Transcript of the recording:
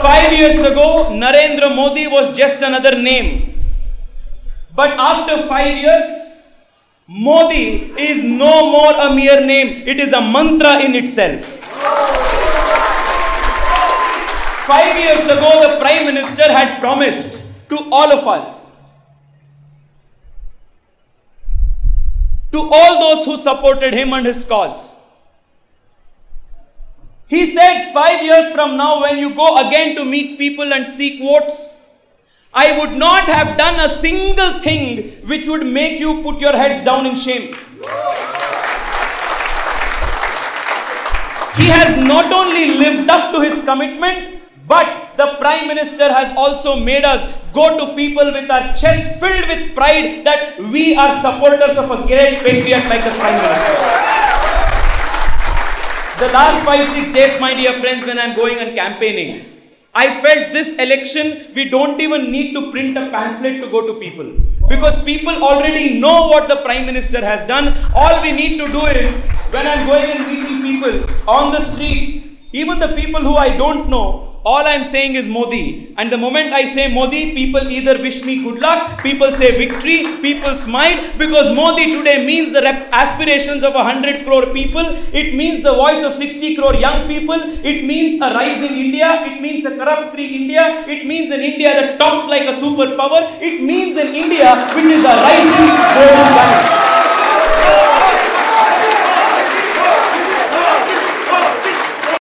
Five years ago, Narendra Modi was just another name. But after five years, Modi is no more a mere name, it is a mantra in itself. Five years ago, the Prime Minister had promised to all of us, to all those who supported him and his cause. He said, five years from now, when you go again to meet people and seek votes, I would not have done a single thing which would make you put your heads down in shame. He has not only lived up to his commitment, but the Prime Minister has also made us go to people with our chest filled with pride that we are supporters of a great patriot like the Prime Minister. The last five, six days, my dear friends, when I'm going and campaigning, I felt this election, we don't even need to print a pamphlet to go to people. Because people already know what the Prime Minister has done. All we need to do is, when I'm going and meeting people on the streets, even the people who I don't know, all I'm saying is Modi. And the moment I say Modi, people either wish me good luck, people say victory, people smile because Modi today means the aspirations of 100 crore people. It means the voice of 60 crore young people. It means a rising India. It means a corrupt free India. It means an India that talks like a superpower. It means an India which is a rising giant.